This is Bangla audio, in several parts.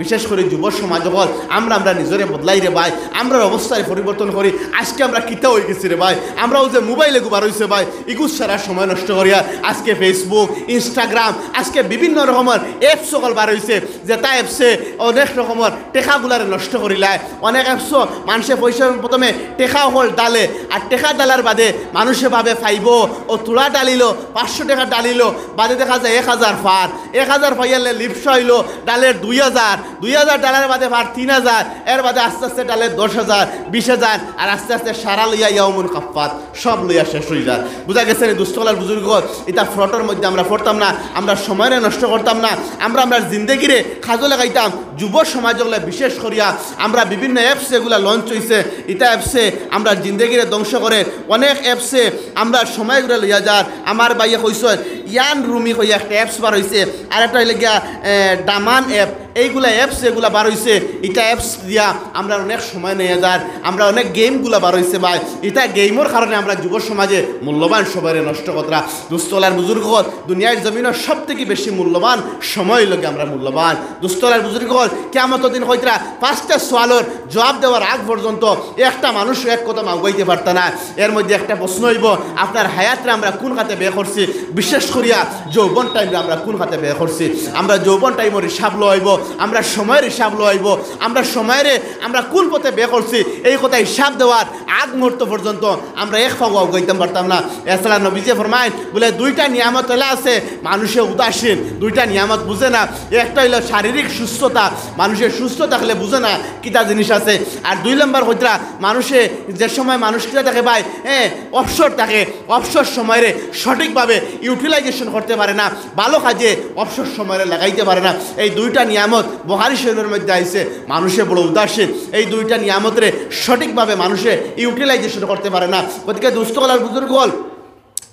বিশেষ করে যুব সমাজ হল আমরা আমরা নিজরে বদলাই রে ভাই আমরা অবস্থায় পরিবর্তন করি, আজকে আমরা কিতা হয়ে গেছি রে ভাই, আমরাও যে মোবাইলে গুবার হয়েছে ভাই ইগুস সারা সময় নষ্ট করিয়া আজকে ফেসবুক ইনস্টাগ্রাম আজকে বিভিন্ন রকমের অ্যাপস সকল বার হয়েছে যে তা অ্যাপসে অনেক রকমের টেকাগুলারে নষ্ট করিলায়, অনেক অ্যাপস মানুষে পয়সা প্রথমে টেকা হল ডালে, আর টেকা ডালার বাদে মানুষে ভাবে ফাইব, ও তুলা ডালিল, পাঁচশো টাকা ডালিল, বাদে দেখা যায় এক হাজার ফার এক হাজার ফাইয়ালে লিপস হইল, ডালের দুই হাজার দুই হাজার ডালের বাদে ভার তিন হাজার, এর বাদে আস্তে আস্তে ডালের দশ হাজার, বিশ হাজার, আর আস্তে আস্তে সারা লইয়া ইয়ামুন কাপ্পাত সব লইয়া শেষ হয়ে যায়। বুঝা গেছে নি দুস্থলার বুজুর্গ, এটা ফ্রটের মধ্যে আমরা পড়তাম না, আমরা সময়ের নষ্ট করতাম না, আমরা আমরা জিন্দগিরে খাজো লাগাইতাম, যুব সমাজ হলে বিশেষ করিয়া আমরা বিভিন্ন অ্যাপস এগুলা লঞ্চ হয়েছে এটা অ্যাপসে আমরা জিন্দগিরে ধ্বংস করে অনেক অ্যাপসে আমরা সময়গুলো লইয়া যার। আমার বাইয়ে কইস ইয়ান রুমি হইয়া একটা অ্যাপস বার হয়েছে আর একটা হইলে গিয়া ডামান অ্যাপ এইগুলা অ্যাপস এগুলা বার হয়েছে এটা অ্যাপস দিয়া আমরা অনেক সময় নিয়ে যার আমরা অনেক গেমগুলা বার হয়েছে ভাই। এটা গেমের কারণে আমরা যুব সমাজে মূল্যবান সবাই নষ্ট কতরা। দুস্তলার বুজুর্গ দুনিয়ার জমিনের সব থেকে বেশি মূল্যবান সময় লোকে আমরা মূল্যবান। দুস্তলার বুজুর্গ কেমন দিন হইতরা পাঁচটা সোয়ালোর জবাব দেওয়ার আগ পর্যন্ত একটা মানুষ এক কথা মাগুয়াইতে পারত না। এর মধ্যে একটা প্রশ্ন হইব, আপনার হায়াতরা আমরা কোন খাতে ব্যয় করছি? বিশেষ করিয়া যৌবন টাইমে আমরা কোন খাতে ব্যয় করছি? আমরা যৌবন টাইমের হিসাব লইব আমরা সময়ের হিসাব লইব, আমরা সময়ের, আমরা কোন পথে ব্যয় করছি, এই কথা হিসাব দেওয়ার আগ মুহূর্ত পর্যন্ত আমরা এক ফাগু গাইতাম পারতাম না। এছাড়া নবীজে ফরমাইন বলে, দুইটা নিয়ামত হলে আছে, মানুষে উদাসীন, দুইটা নিয়ামত বুঝে না। একটা হইল শারীরিক সুস্থতা মানুষের সুস্থ থাকলে বুঝে না কিতা জিনিস আছে। আর দুই নম্বর হইতরা, মানুষে যে সময় মানুষ কিতা থাকে ভাই হ্যাঁ অবসর থাকে, অবসর সময়ের সঠিকভাবে ইউটিলাইজেশন করতে পারে না, ভালো কাজে অবসর সময়ে লাগাইতে পারে না। এই দুইটা নিয়ামত বহারি শরীরের মধ্যে আইসে মানুষে বড় উদাসীন। এই দুইটা নিয়ামতরে সঠিকভাবে মানুষে ইউটিলাইজেশন করতে পারে না। গতিকে দুস্থকলার বুজুর্গ হল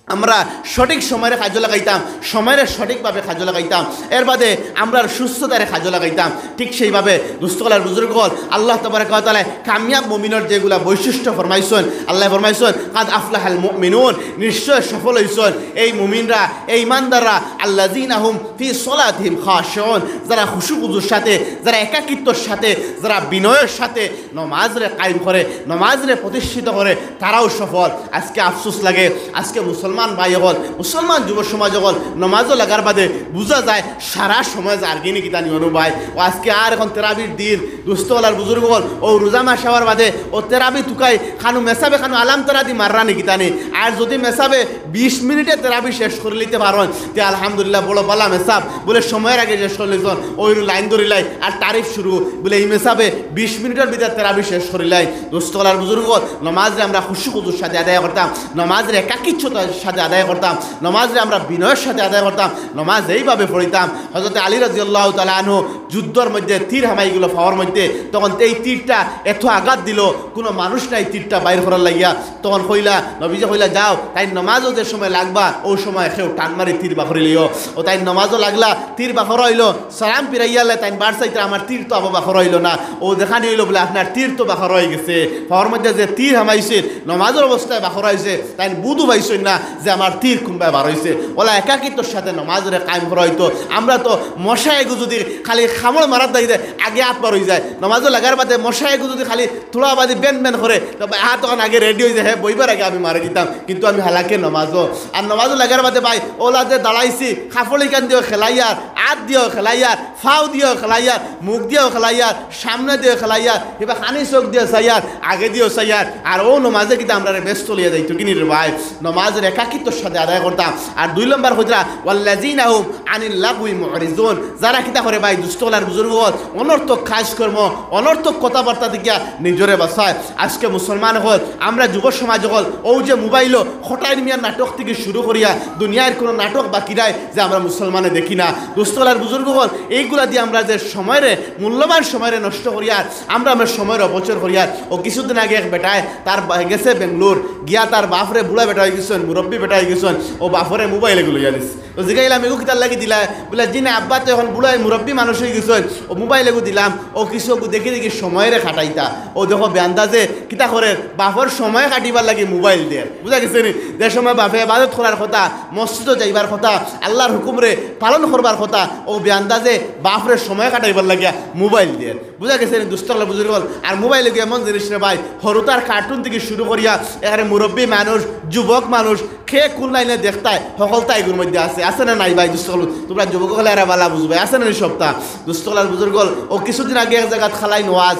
আমরা সঠিক সময়ের কাজে লাগাইতাম, সময়ের সঠিকভাবে কাজে লাগাইতাম। এর বাদে আমরা সুস্থতারে কাজে লাগাইতাম। ঠিক সেইভাবে দুস্থকলার বুজুর্গ আল্লাহ তোমার কথালে কামিয়াব মমিনের যেগুলা বৈশিষ্ট্য ফরমাইছেন, আল্লাহ ফরমাইছেন, কাদ আফলাহাল মিনুন নিশ্চয় সফল হইছেন। এই মুমিনরা, এই ইমানদাররা আল্লাহ জিন আহম ফি সলাথিম খাশন যারা খুশুকুজুর সাথে, যারা একাকিত্বর সাথে, যারা বিনয়ের সাথে নমাজরে কায়েম করে, নমাজরে প্রতিষ্ঠিত করে, তারাও সফল। আজকে আফসোস লাগে, আজকে মুসলমান ভাই হল মুসলমান যুব সমাজ হল নমাজও লাগার বাদে বোঝা যায়, সারা সমাজ আর গিনি কিতা নিয়নু ভাই। ও আজকে আর এখন তেরাবির দিন দুস্থলার বুজুর্গ হল ও রোজা মাস হওয়ার বাদে, ও তেরাবি তুকাই খানু মেসাবে খানু আলাম তেরা দি মাররা নি কিতানি আর যদি মেসাবে বিশ মিনিটে তেরাবি শেষ করে নিতে পারেন তে আলহামদুলিল্লাহ বড় বালা মেসাব বলে সময়ের আগে শেষ করে করলিজন ওই লাইন ধরিলাই আর তারিফ শুরু, বলে এই মেসাবে বিশ মিনিটের ভিতরে তেরাবি শেষ করিলাই দুস্থলার বুজুর্গ নমাজরে আমরা খুশি খুশুর সাথে আদায় করতাম, নমাজরে একাকিচ্ছতার সাথে আদায় করতাম নমাজরে আমরা বিনয়ের সাথে আদায় করতাম, নমাজ এইভাবে পড়িতাম। হজরত আলী রাজিউল্লাহ তালা আনহু যুদ্ধর মধ্যে, তীর হামাইগুলো পাওয়ার মধ্যে, তখন এই তীরটা এত আঘাত দিল, কোনো মানুষ নাই তীরটা বাইর করার লাগিয়া। তখন কইলা, নবীজে কইলা, যাও তাই নমাজও যে সময় লাগবা, ও সময় সেও টান মারি তীর বাখরি লিও ও তাই নমাজও লাগলা, তীর বাখর হইল, সালাম পিরাইয়ালে তাই বার চাইতে আমার তীর তো আবার বাখর হইল না। ও দেখানি হইল, বলে, আপনার তীর তো বাখর হয়ে গেছে। পাওয়ার মধ্যে যে তীর হামাইছে, নমাজের অবস্থায় বাখর হয়েছে তাই বুধু পাইছেন না যে আমার তীর কুম্বায় বার হয়েছে ওলা একাকিত্বর সাথে নমাজরে কায়েম করা হইতো। আমরা তো মশা এগু যদি খালি খামড় মারার দেখি যায়, আগে হাত পার হয়ে যায়। নমাজও লাগার বাদে মশাই এগু যদি খালি থোড়া বাদে বেন বেন করে তবে হাত তখন আগে রেডি হয়ে যায় হ্যাঁ বইবার আগে আমি মারা দিতাম। কিন্তু আমি হালাকে নমাজও আর নমাজও লাগার বাদে ভাই ওলা যে দাঁড়াইছি খাফলি কান খেলাই খেলাইয়ার হাত দিয়েও খেলাইয়ার, ফাও দিয়েও খেলাইয়ার, মুখ দিয়েও খেলাইয়ার, সামনে দিয়েও খেলাইয়ার, এবার খানি চোখ দিয়ে চাইয়ার, আগে দিয়েও চাইয়ার, আর ও নমাজে কিন্তু আমরা ব্যস্ত লিয়ে যাইতো, কিনি রে ভাই? নমাজের একাকিত্বর সাথে আদায় করতাম। আর দুই নম্বর হইতরা ওয়াল্লাজিন আহুম আনিল লাগুই মরিজুন, যারা কিতা করে ভাই, দুষ্টলার বুজুর্গ অনর্থক কাজকর্ম, অনর্থক কথাবার্তা দিকে নিজরে বাসায় আজকে মুসলমান হল আমরা যুব সমাজ হল, ও যে মোবাইলও হঠাৎ মিয়ার নাটক থেকে শুরু করিয়া দুনিয়ার কোনো নাটক বাকি নাই যে আমরা মুসলমানে দেখি না। দুস্তলার বুজুর্গ হল এইগুলা দিয়ে আমরা যে সময়ের, মূল্যবান সময়ের নষ্ট করিয়ার আমরা আমরা সময়ের অপচয় করিয়ার ও কিছুদিন আগে এক বেটায় তার গেছে বেঙ্গলোর, গিয়া তার বাপরে বুড়া বেটা হয়ে গেছেন, মুরব্বী বেটা হয়ে গেছেন, ও বাপরে মোবাইল এগুলো দিস তো জিগাইলাম, এগু কিতার লাগি দিলা? বলে, জিনে আব্বা তো এখন বুড়াই মুরব্বী মানুষ হয়ে গেছেন, ও মোবাইল এগু দিলাম, ও কিছু দেখি দেখি সময়ের খাটাইতা। ও দেখো বেন্দাজে কিতা করে, বাপর সময় কাটিবার লাগে মোবাইল দিয়ে বুঝা গেছে নি? যে সময় বাপে বাজত করার কথা, মসজিদও যাইবার কথা, আল্লাহর হুকুমরে পালন করবার কথা তারা ও বেআন্দাজে বাপরে সময় কাটাইবার লাগিয়া মোবাইল দিয়ে বুঝা গেছে নি দুস্তলা বুঝে গল আর মোবাইলে গিয়ে এমন জিনিস রে ভাই হরুতার কার্টুন থেকে শুরু করিয়া এখানে মুরব্বী মানুষ, যুবক মানুষ খেয়ে কুল নাইলে দেখতায় সকল তাইগুর মধ্যে আছে। আছে না নাই ভাই দুস্তল তোমরা যুবক হলে এরা বালা বুঝবে। আছে না সপ্তাহ দুস্তলার বুজুর্গ ও কিছুদিন আগে এক জায়গাত খালাই নোয়াজ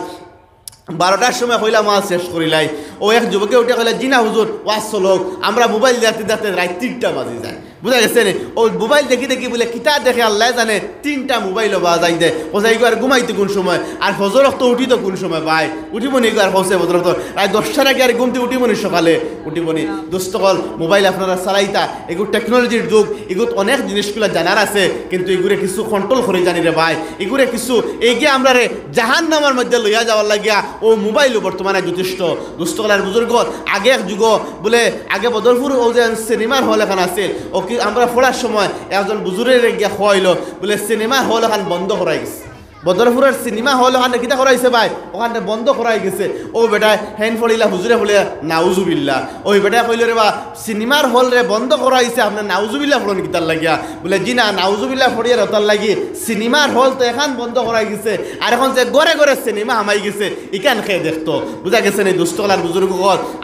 বারোটার সময় হইলাম ওয়াজ শেষ করিলাই। ও এক যুবকে উঠে কইলে, জিনা হুজুর, ওয়াজ চলক। আমরা মোবাইল দেখতে দেখতে রাত তিনটা বাজি যায়। বুঝা গেছে নি? ও মোবাইল দেখি দেখি বলে কিতা দেখে আল্লাহ জানে, তিনটা মোবাইলও বাজা যাই দেয় কোথায় আর ঘুমাইতে কোন সময়? আর ফজর তো উঠি তো কোন সময়? ভাই, উঠিব নি আর হসে ফজর তো। আর দশটার আগে আর ঘুমতে উঠিব নি সকালে? উঠিব নি। দোস্তকল মোবাইল আপনারা চালাইতা। এগুলো টেকনোলজির যুগ এগুলো অনেক জিনিসগুলো জানার আছে, কিন্তু এগুলো কিছু কন্ট্রোল করে জানি রে ভাই। এগুলো কিছু এগিয়ে আমরা রে জাহান নামার মধ্যে লইয়া যাওয়ার লাগিয়া, ও মোবাইলও বর্তমানে যথেষ্ট। দুস্থলার বুজুর্গ আগে এক যুগ, বলে আগে বদলপুর ও যে সিনেমার হল এখন আছে ও আমরা পড়ার সময় একজন বুজুরের গিয়া খোয়াইলো বলে সিনেমা হল এখন বন্ধ করাই গেছে। বদরপুরের সিনেমা হল ওখানে কিতা করাইছে ভাই? ওখানে বন্ধ করাই গেছে। ও বেটা হেন ফলিলা হুজুরে বলে নাউজুবিল্লা ওই বেটা কইল, রে বা সিনেমার হল রে বন্ধ করাইছে, আপনার নাউজুবিল্লা ফলন কিতার লাগিয়া? বলে, জি না নাউজুবিল্লা ফড়িয়ে রতার লাগি সিনেমার হল তো এখন বন্ধ করাই গেছে, আর এখন যে গড়ে গড়ে সিনেমা হামাই গেছে, ইকান খেয়ে দেখতো। বুঝা গেছে এই দুস্থলার বুজুর্গ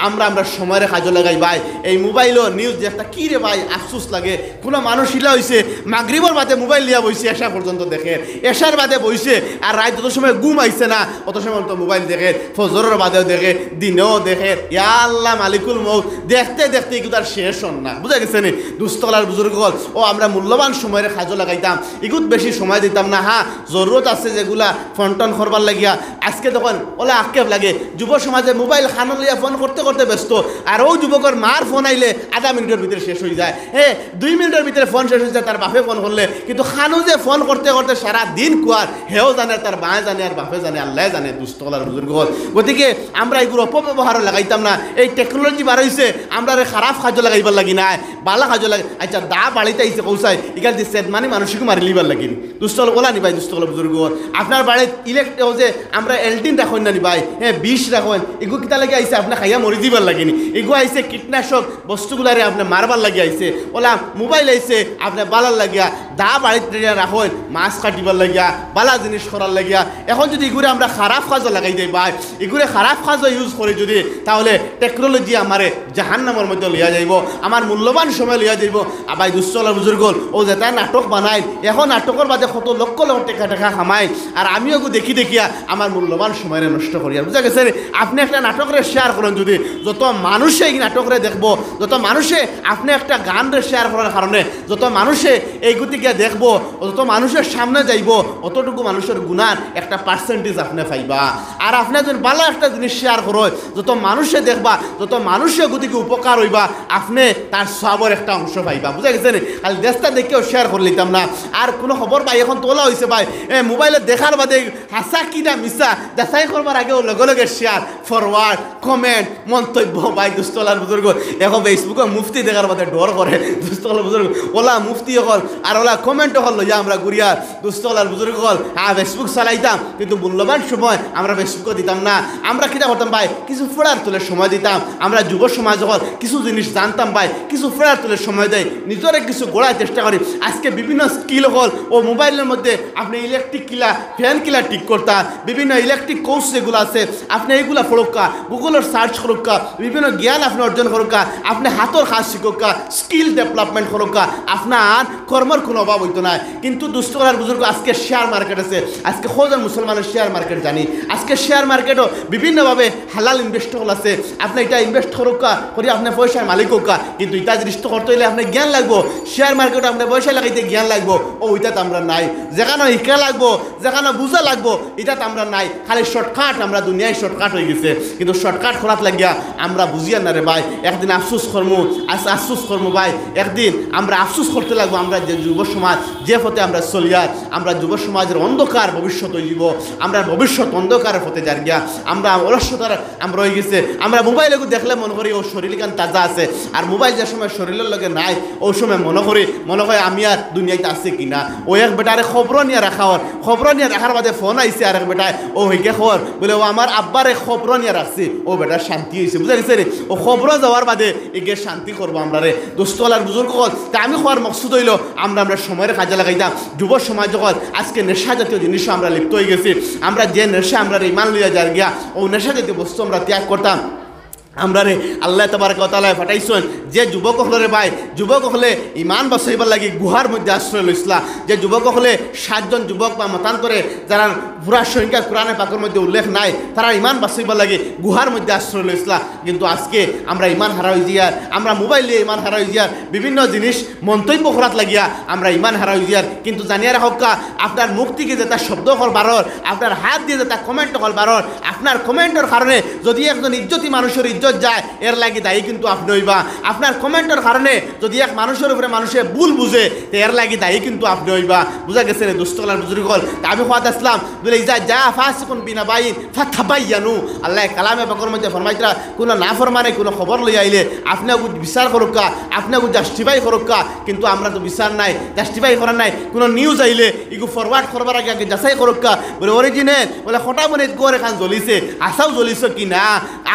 আমরা আমরা সময়ের কাজে লাগাই, ভাই। এই মোবাইলও নিউজ একটা, কি রে ভাই, আফসোস লাগে। কোনো মানুষ ইলা হয়েছে মাগরিবর বাদে মোবাইল লিয়া বইছে এসা পর্যন্ত দেখে। এসার বাদে বইছে আর রাত যত সময় ঘুম আইছে না। অত সময় তো মোবাইল দেখে, ফজরের বাদেও দেখে, দিনেও দেখে। ইয়া আল্লাহ মালিকুল মৌ দেখতে দেখতে এগুলো তার শেষ হন না। বুঝা গেছে নি? দুস্থলার বুজুর্গ ও, আমরা মূল্যবান সময়ের কাজও লাগাইতাম, এগুত বেশি সময় দিতাম না হ্যাঁ জরুরত আছে যেগুলা ফোন টোন করবার লাগিয়া। আজকে তখন ওলা আক্ষেপ লাগে। যুব সমাজে মোবাইল খানো লিয়া ফোন করতে করতে ব্যস্ত। আর ও যুবকের মার ফোন আইলে আধা মিনিটের ভিতরে শেষ হয়ে যায়। হে, দুই মিনিটের ভিতরে ফোন শেষ হয়ে যায়, তার বাপে ফোন করলে। কিন্তু খানু যে ফোন করতে করতে সারা দিন কুয়ার হেও জানে, তার বাঁ জানে, আর বাপে জানে, আল্লাহ জানে দুস্থলার বুজুর্গ হল। গতিকে আমরা এগুলো অপব্যবহারও লাগাইতাম না। এই টেকনোলজি বার হয়েছে আমরা খারাপ খাদ্য লাগাইবার লাগি না বালা খাদ্য লাগে আচ্ছা দা বাড়িতে আইসে কৌসাই ইকাল যে সেট মানে মানুষকে মারি লিবার লাগিন দুস্থল ওলা নিবাই দুস্থল বুজুর্গ হল। আপনার বাড়িতে ইলেক্ট যে, আমরা এলটিন রাখেন না নিবাই হ্যাঁ বিষ রাখেন এগু কিতা লাগে আইসে আপনি খাইয়া মরি দিবার লাগিনি এগু আইসে কীটনাশক বস্তুগুলারে আপনি মারবার লাগি আইসে ওলা মোবাইল আইসে আপনি বালার লাগিয়া, দা বাড়িতে রাখেন মাছ কাটিবার লাগিয়া, বালা জিনিস করার লাগিয়া। এখন যদি এগুলো আমরা খারাপ কাজও লাগাই দেই, ভাই এগুলো খারাপ কাজও ইউজ করি যদি, তাহলে টেকনোলজি আমারে জাহান নামের মধ্যে লইয়া যাইব, আমার মূল্যবান সময় লইয়া যাইব। আবার দুশ্চলার বুজুর্গ, ও যেটা নাটক বানাই এখন নাটকের বাদে কত লক্ষ লক্ষ টেকা টেকা খামাই আর আমিও দেখি দেখিয়া আমার মূল্যবান সময় নষ্ট করি। আর বুঝা গেছে আপনি একটা নাটকরে শেয়ার করেন যদি, যত মানুষে এই নাটকরে দেখব, যত মানুষে আপনি একটা গান রে শেয়ার করার কারণে, যত মানুষে এই গতিকে দেখব, যত মানুষের সামনে যাইব, অতটুকু মানুষের গুণার একটা পার্সেন্টেজ আপনি পাইবা। আর আপনি যখন ভালো একটা জিনিস শেয়ার করো, যত মানুষে দেখবা, যত মানুষের গতিকে উপকার হইবা, আপনি তার সবর একটা অংশ পাইবা। বুঝা গেছে নি? খালি দেশটা দেখেও শেয়ার করে লিতাম না। আর কোনো খবর পাই? এখন তোলা হয়েছে ভাই, এ মোবাইলে দেখার বাদে হাসা কিনা মিশা দেখাই করবার আগেও লগে লগে শেয়ার ফরওয়ার্ড কমেন্ট মন্তব্য। ভাই দুস্তলার বুজুর্গ, এখন ফেসবুকে মুফতি দেখার বাদে ডর করে। দুস্তলার বুজুর্গ, ওলা মুফতি হল আর ওলা কমেন্ট হল লইয়া আমরা গুড়িয়া দুস্তলার বুজুর্গ হল হ্যাঁ ফেসবুক চালাইতাম, কিন্তু মূল্যবান সময় আমরা ফেসবুকও দিতাম না। আমরা কিনা করতাম ভাই, কিছু ফোড়ার তুলে সময় দিতাম। আমরা যুব সমাজ কিছু জিনিস জানতাম ভাই, কিছু ফোড়ার তুলে সময় দেয় নিজরে কিছু গোড়ার চেষ্টা করি আজকে বিভিন্ন স্কিল হল, ও মোবাইলের মধ্যে আপনি ইলেকট্রিক কিলা ফ্যান কিলা ঠিক করতা, বিভিন্ন ইলেকট্রিক কোর্স যেগুলো আছে, আপনি এইগুলা পড়ুকা গুগলের সার্চ করুকা বিভিন্ন জ্ঞান আপনি অর্জন করুকা আপনি হাতর কাজ শিখুকা স্কিল ডেভেলপমেন্ট করুকা আপনার কর্মর কোনো অভাব হইতো না। কিন্তু দুষ্ট করার বুজুর্গ, আজকে শেয়ার মার্কেট আছে আজকে খোঁজন মুসলমানের শেয়ার মার্কেট জানি। আজকে শেয়ার মার্কেটও বিভিন্নভাবে হালাল ইনভেস্ট হল আছে। আপনি এটা ইনভেস্ট করুকা করি আপনার পয়সার মালিক হোকা কিন্তু এটা জিনিস করতে হলে আপনার জ্ঞান লাগবো। শেয়ার মার্কেটে আপনার পয়সা লাগাইতে জ্ঞান লাগবো। ও, ওইটা তো আমরা নাই। যেখানে শিক্ষা লাগবো, যেখানে বুঝা লাগবো, এটা তো আমরা নাই। খালি শর্টকাট আমরা দুনিয়ায় শর্টকাট হয়ে গেছে। কিন্তু শর্টকাট করাত লাগিয়া আমরা বুঝিয়া না রে ভাই। একদিন আফসুস কর্ম আজ আফসুস কর্ম ভাই। একদিন আমরা আফসুস করতে লাগবো আমরা যে যুব সমাজ, যে পথে আমরা চলিয়ার আমরা যুব সমাজের অন্ধকার ভবিষ্যৎ হইব। আমরা ভবিষ্যৎ অন্ধকারের পথে যার গিয়া আমরা অলস্যতার আমরা হয়ে গেছে। আমরা মোবাইলে দেখলে মনে করি, ও শরীর কান তাজা আছে। আর মোবাইল যে সময় শরীরের লগে নাই, ও সময় মনে করি, মনে হয় আমি আর দুনিয়াতে আছে কিনা। ও এক বেটারে খবর নিয়ে রাখা হর। খবর নিয়ে রাখার বাদে ফোন আইছে আর এক বেটায়, ও হইকে খবর। বলে, ও আমার আব্বারে খবর নিয়ে রাখছি। ও বেটা শান্তি হয়েছে বুঝা গেছে রে? ও খবর যাওয়ার বাদে এগে শান্তি করব আমরা রে। দোস্তলার বুজুর্গ কল তা আমি খোয়ার মকসুদ হইল, আমরা আমরা সময়ের কাজে লাগাইতাম। যুব সমাজ যখন আজকে নেশা জাতীয় জিনিসও আমরা লিপ্ত হয়ে গেছি। আমরা যে নেশা আমরা ইমান লিয়া যার গিয়া, ও নেশা জাতীয় বস্তু আমরা ত্যাগ করতাম। আমরা রে, আল্লাহ তোমার কথালায় ফাটাইছেন, যে যুবক হলে ভাই, যুবক হলে ইমান বাঁচাইবার লাগি গুহার মধ্যে আশ্রয় লইসলা যে যুবক হলে সাতজন যুবক বা মতান্তরে যারা পুরা সংখ্যা কোরআনে পাকের মধ্যে উল্লেখ নাই, তারা ইমান বাঁচাইবার লাগে গুহার মধ্যে আশ্রয় লইসলা কিন্তু আজকে আমরা ইমান হারা হয়ে যার আমরা মোবাইল দিয়ে ইমান হারা হয়ে যার বিভিন্ন জিনিস মন্তব্য করাত লাগিয়া আমরা ইমান হারা হয়ে যার কিন্তু জানিয়ার হকা আপনার মুখ থেকে যেটা শব্দ হল বারর, আপনার হাত দিয়ে যেটা কমেন্ট হল বারর, আপনার কমেন্টের কারণে যদি একজন ইজ্জতি মানুষের ইজ্জত যায়, এর লাগি দায়ী কিন্তু আপনি হইবা। আপনার কমেন্টের কারণে যদি এক মানুষের উপরে মানুষে ভুল বুঝে, তো এর লাগি দায়ী কিন্তু আপনি হইবা। বুঝা গেছে রে দুষ্টলার বুজুর্গ হল। তা আমি খাওয়াত আসলাম, বলে যা যা ফাঁসিকুন বিনা বাইন ফাথাবাই জানু আল্লাহ কালামে বাকর মধ্যে ফরমাইতরা, কোনো না ফরমানে, কোনো খবর লই আইলে, আপনি বিচার করুকা আপনি জাস্টিফাই করুকা কিন্তু আমরা তো বিচার নাই, জাস্টিফাই করার নাই। কোনো নিউজ আইলে, ইগু ফরওয়ার্ড করবার আগে আগে যাচাই করুকা বলে অরিজিনেল বলে হঠাৎ মনে গড় এখান জ্বলিছে। আশাও জ্বলিছে কি না?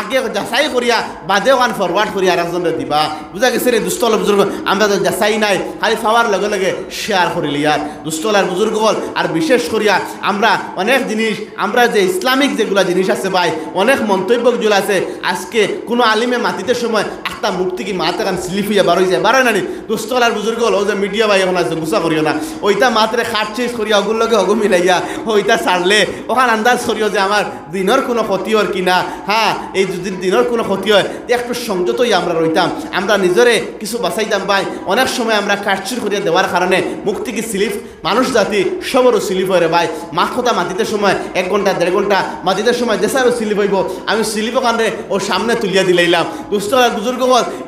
আগে যাচাই করিয়া, বাদে ওখান ফরওয়ার্ড করিয়া আর একজনে দিবা। বুঝা গেছে রে দুস্থল বুজুর্গ, আমরা তো যাচাই নাই, খালি পাওয়ার লগে লগে শেয়ার করিলি আর। দুস্থলার বুজুর্গ হল, আর বিশেষ করিয়া আমরা অনেক জিনিস, আমরা যে ইসলামিক যেগুলা জিনিস আছে ভাই, অনেক মন্তব্য যেগুলো আছে, আজকে কোনো আলিমে মাতিতে সময় একটা মুখ থেকে মাতে কান স্লিপ হইয়া বার হয়ে যায় বারো নানি দুস্থলার বুজুর্গ হল, ও যে মিডিয়া ভাই এখন আছে গুছা করিও না। ওইটা মাত্রে খাট চেস করিয়া লগে অগু মিলাইয়া, ওইটা ছাড়লে ওখান আন্দাজ করিও যে আমার দিনের কোনো ক্ষতি হর কিনা। হ্যাঁ এই যদি দিনের কোনো ক্ষতি হয় একটু সংযতই আমরা রইতাম, আমরা নিজরে কিছু বাঁচাইতাম ভাই। অনেক সময় আমরা কাটচুর করিয়া দেওয়ার কারণে মুখ থেকে স্লিপ? মানুষ জাতি সবরও স্লিপ হয়ে ভাই। মাছ কথা মাটিতে সময়, এক ঘণ্টা, দেড় ঘণ্টা মাতিতে সময় দেশারও স্লিপ হইব। আমি স্লিপ কান্দে ও সামনে তুলিয়া দিলাইলাম। দুষ্ট বুজুর্গ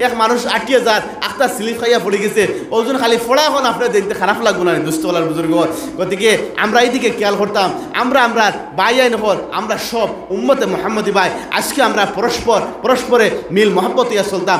এক মানুষ আটিয়ে যার একটা স্লিপ খাইয়া পড়ে গেছে। ওজন খালি ফোড়া এখন আপনার দেখতে খারাপ লাগবো না দুষ্টলার বুজুর্গ গতিকে আমরা এইদিকে খেয়াল করতাম, আমরা আমরা বাই আইন হল আমরা সব উম্মতে মোহাম্মদী ভাই। আজকে আমরা পরস্পর পরস্পরে মিল মহব্বত চলতাম